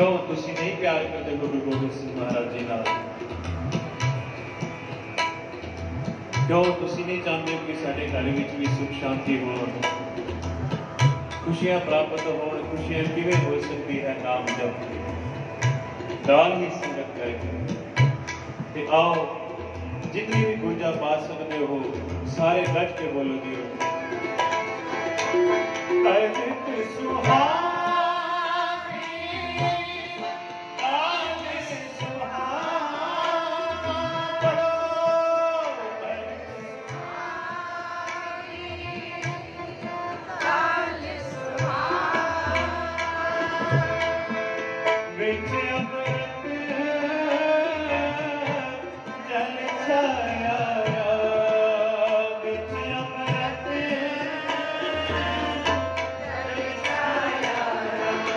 ਰਹੇ ਕਿਉਂ ਤੁਸੀਂ ਨਹੀਂ ਪਿਆਰ ਕਰਦੇ ਗੁਰੂ ਗੋਬਿੰਦ ਸਿੰਘ ਮਹਾਰਾਜ ਜੀ ਨਾਲ ਕਿਉਂ ਤੁਸੀਂ ਨਹੀਂ ਚਾਹੁੰਦੇ ਕਿ ਸਾਡੇ ਘਰ ਵਿੱਚ ਵੀ ਸੁਖ ਸ਼ਾਂਤੀ ਹੋਣ ਖੁਸ਼ੀਆਂ ਪ੍ਰਾਪਤ ਹੋਣ ਖੁਸ਼ੀਆਂ ਕਿਵੇਂ ਹੋ ਸਕਦੀ ਹੈ ਨਾਮ ਜਪ ਕੇ ਦਾਲ ਹੀ ਸੰਗਤ ਕਰਕੇ ਤੇ ਆਓ ਜਿੰਨੀ ਵੀ ਗੁੰਜਾ ਪਾ ਸਕਦੇ ਹੋ ਸਾਰੇ ਗੱਜ ਕੇ ਬੋਲੋ ਜੀ ਅਜਿਤ ਸੁਹਾਣੀ ਆਲੇ